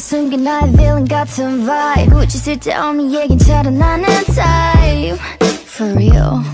숨긴 나의 feeling 같은 vibe 굳이 쓸데없는 얘긴 차라 나는 type For real